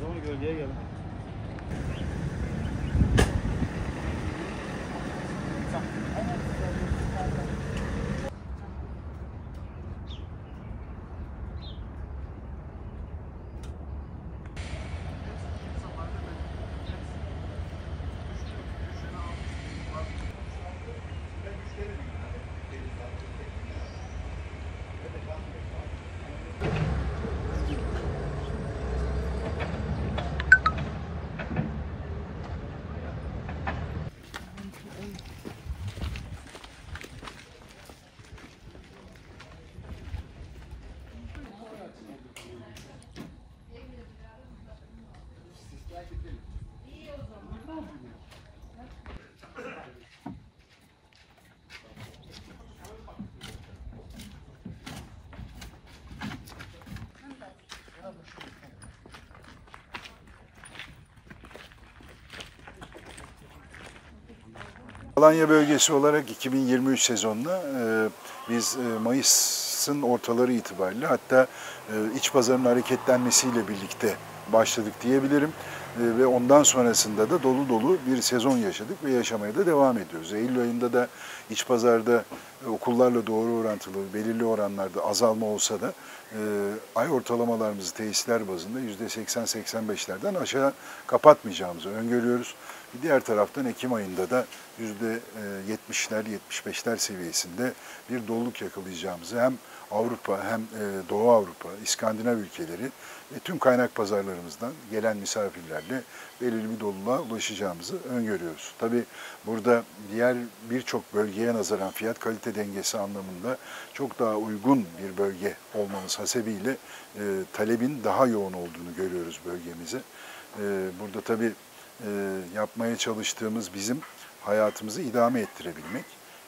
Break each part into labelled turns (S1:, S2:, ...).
S1: Doğru gölgeye gelin.
S2: Alanya bölgesi olarak 2023 sezonuna e, biz e, Mayıs'ın ortaları itibariyle hatta e, iç pazarın hareketlenmesiyle birlikte başladık diyebilirim. Ve ondan sonrasında da dolu dolu bir sezon yaşadık ve yaşamaya da devam ediyoruz. Eylül ayında da iç pazarda okullarla doğru orantılı belirli oranlarda azalma olsa da ay ortalamalarımızı tesisler bazında %80-85'lerden aşağı kapatmayacağımızı öngörüyoruz. Diğer taraftan Ekim ayında da %70'ler, 75'ler seviyesinde bir doluluk yakalayacağımızı hem Avrupa hem e, Doğu Avrupa, İskandinav ülkeleri ve tüm kaynak pazarlarımızdan gelen misafirlerle belirli bir doluluğa ulaşacağımızı öngörüyoruz. Tabi burada diğer birçok bölgeye nazaran fiyat kalite dengesi anlamında çok daha uygun bir bölge olmamız hasebiyle e, talebin daha yoğun olduğunu görüyoruz bölgemize. E, burada tabi e, yapmaya çalıştığımız bizim hayatımızı idame ettirebilmek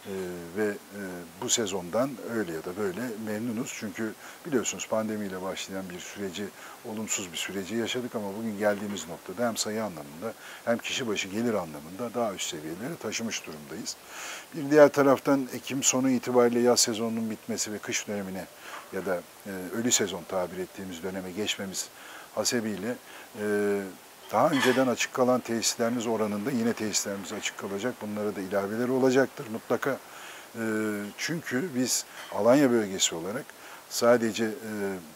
S2: e, ve e, bu sezondan öyle ya da böyle memnunuz. Çünkü biliyorsunuz pandemiyle başlayan bir süreci, olumsuz bir süreci yaşadık ama bugün geldiğimiz noktada hem sayı anlamında hem kişi başı gelir anlamında daha üst seviyelere taşımış durumdayız. Bir diğer taraftan Ekim sonu itibariyle yaz sezonunun bitmesi ve kış dönemine ya da e, ölü sezon tabir ettiğimiz döneme geçmemiz hasebiyle e, daha önceden açık kalan tesislerimiz oranında yine tesislerimiz açık kalacak. Bunlara da ilaveleri olacaktır mutlaka. E, çünkü biz Alanya bölgesi olarak sadece e,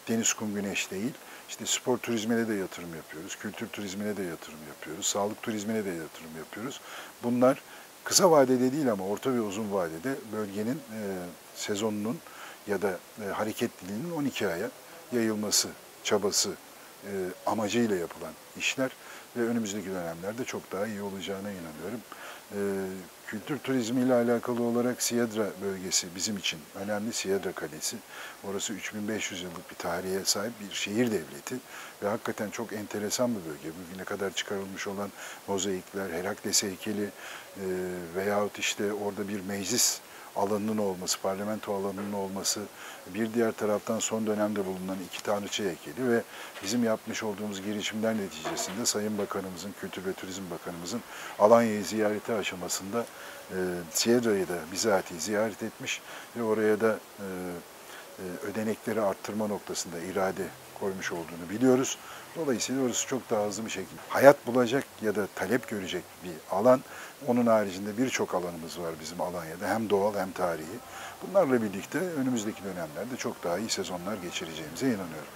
S2: deniz, kum, güneş değil, işte spor turizmine de yatırım yapıyoruz, kültür turizmine de yatırım yapıyoruz, sağlık turizmine de yatırım yapıyoruz. Bunlar kısa vadede değil ama orta ve uzun vadede bölgenin e, sezonunun ya da e, hareketliliğinin 12 aya yayılması çabası e, amacıyla yapılan işler ve önümüzdeki dönemlerde çok daha iyi olacağına inanıyorum. E, kültür turizmi ile alakalı olarak Siyadra bölgesi bizim için önemli Siyadra Kalesi. Orası 3500 yıllık bir tarihe sahip bir şehir devleti ve hakikaten çok enteresan bir bölge. Bugüne kadar çıkarılmış olan mozaikler, Herakles heykeli e, veyahut işte orada bir meclis alanının olması, parlamento alanının olması, bir diğer taraftan son dönemde bulunan iki tanrıça heykeli ve bizim yapmış olduğumuz girişimler neticesinde Sayın Bakanımızın, Kültür ve Turizm Bakanımızın Alanya'yı ziyareti aşamasında e, Siedra'yı da bizatihi ziyaret etmiş ve oraya da e, e, ödenekleri arttırma noktasında irade koymuş olduğunu biliyoruz. Dolayısıyla orası çok daha hızlı bir şekilde hayat bulacak ya da talep görecek bir alan. Onun haricinde birçok alanımız var bizim Alanya'da hem doğal hem tarihi. Bunlarla birlikte önümüzdeki dönemlerde çok daha iyi sezonlar geçireceğimize inanıyorum.